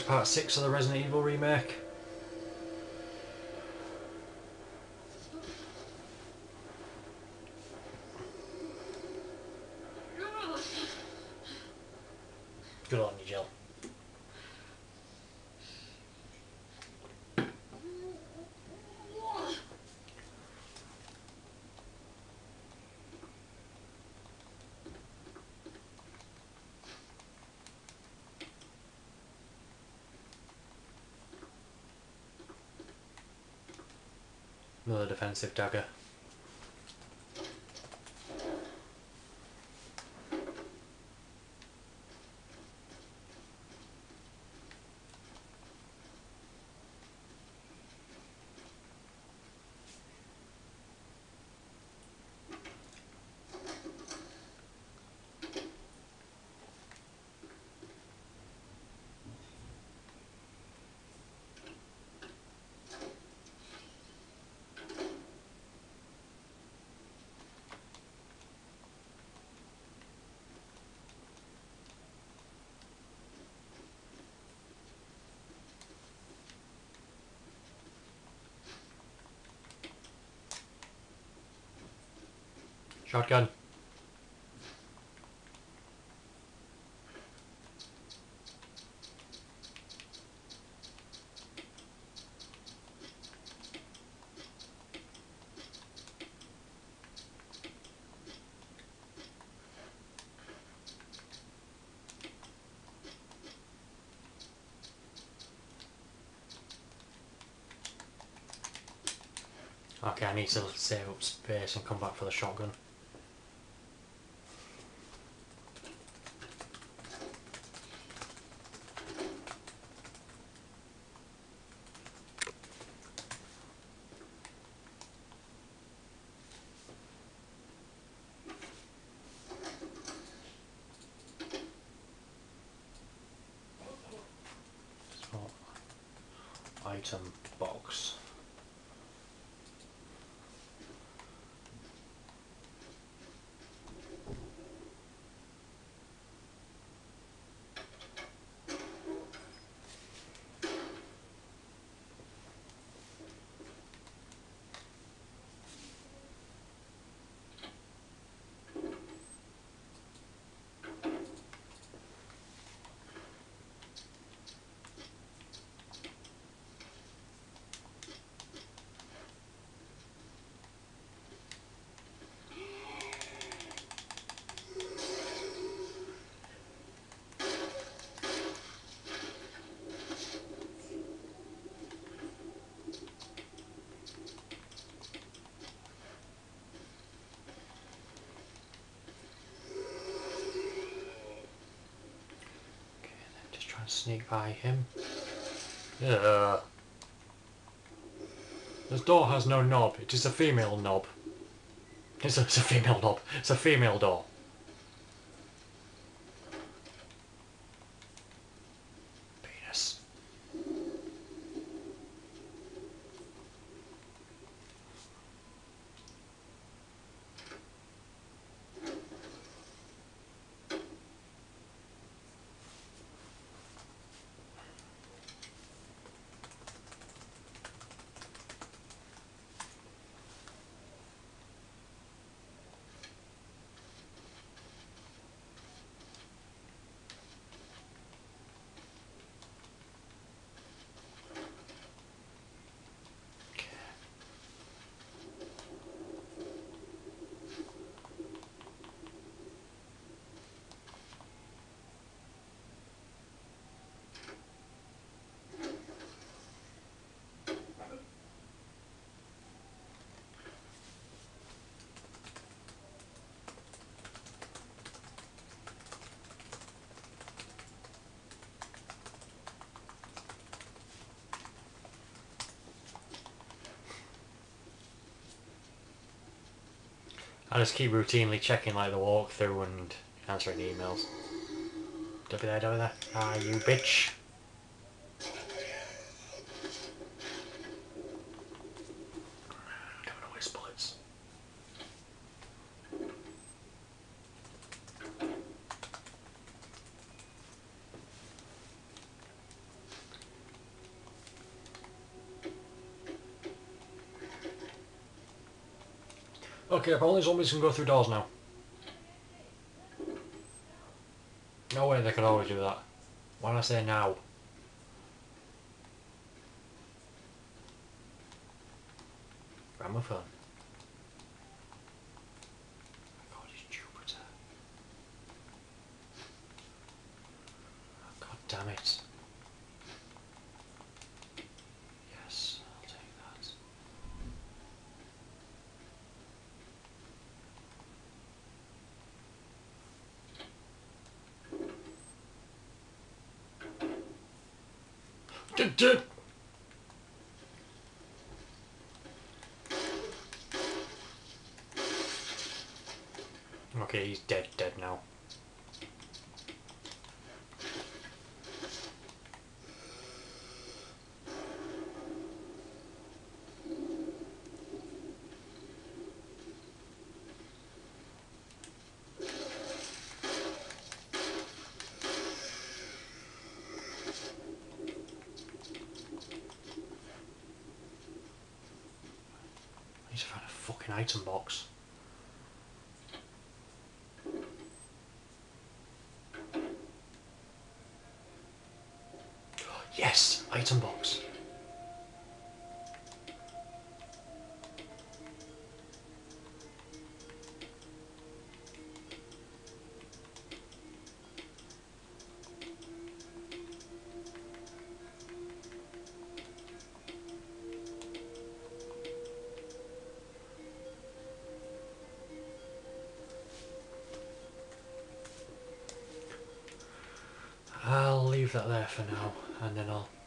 Dogs Part 6 of the Resident Evil remake. Good on you, Jill. Another defensive dagger. Shotgun. Okay, I need to save up space and come back for the shotgun. Item box. Sneak by him. Yeah. This door has no knob. It is a female knob. It's a, it's a female knob. It's a female door. I just keep routinely checking like the walkthrough and answering emails. Don't be there, don't be there. Ah, you bitch. Okay, apparently zombies can go through doors now. No way they could always do that. Why did I say now? Gramophone. My god, it's Jupiter. Oh, god damn it. Yes, I'll take that. Okay, he's dead, dead now. Fucking item box. Yes, item box. Leave that there for now, and then I'll.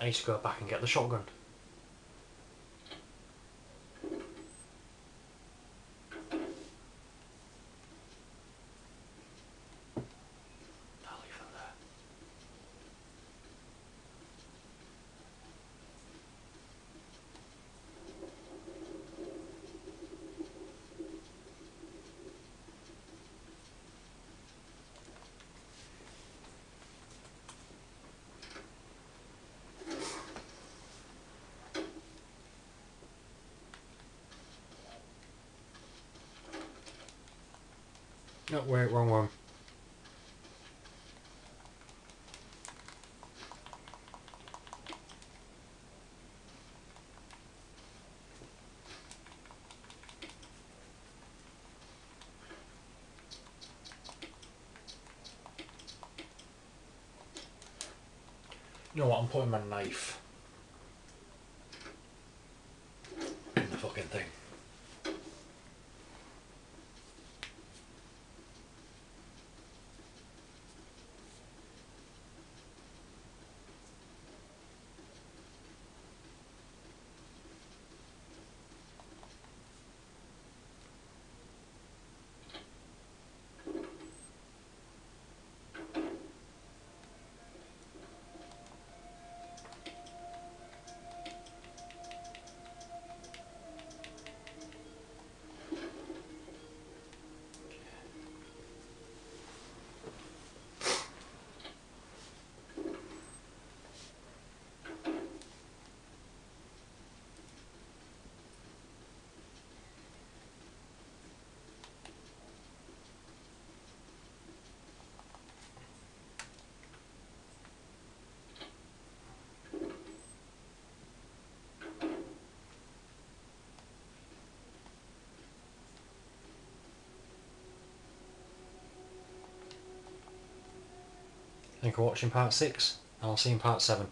I need to go back and get the shotgun. No, wait, wrong one. You know what? I'm putting my knife in the fucking thing. Thank you for watching part 6, and I'll see you in part 7.